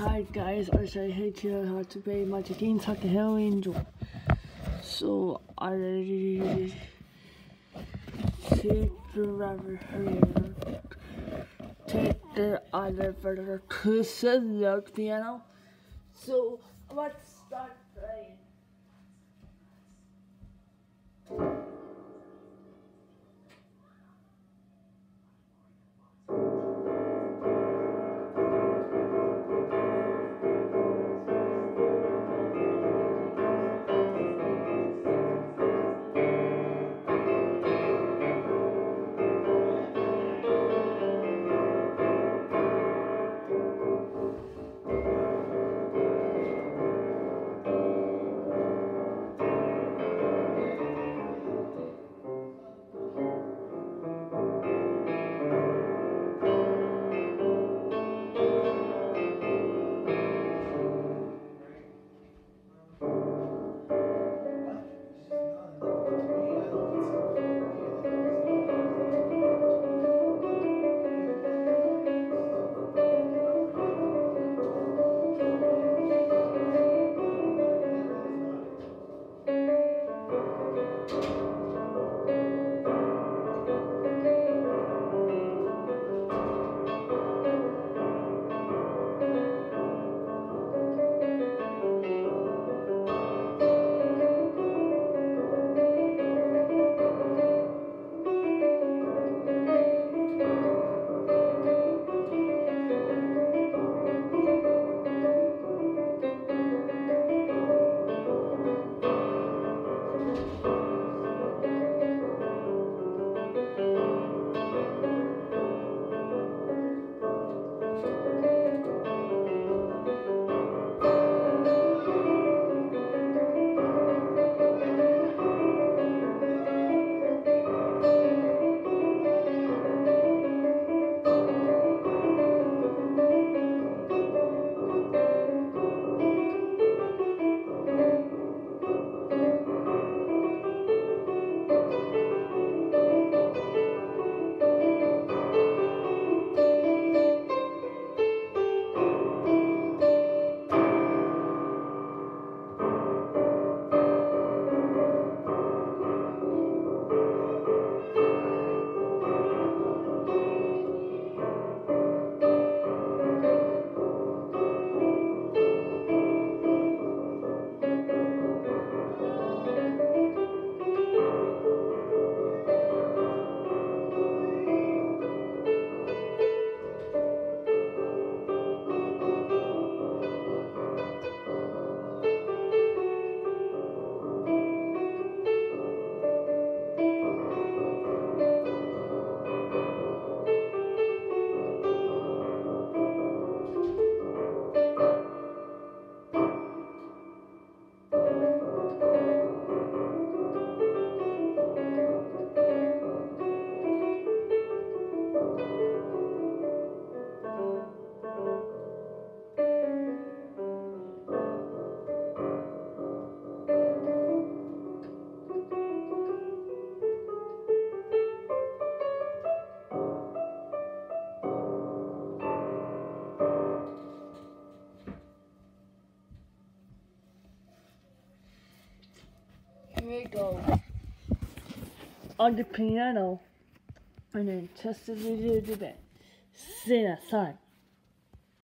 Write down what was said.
Hi guys, I say hey to how to play Magic Games Hack the Hell Angel. So I take the rubber here. Take the other further to the piano. So let's start playing. Go. On the piano. And then test the video to bed. Sit aside.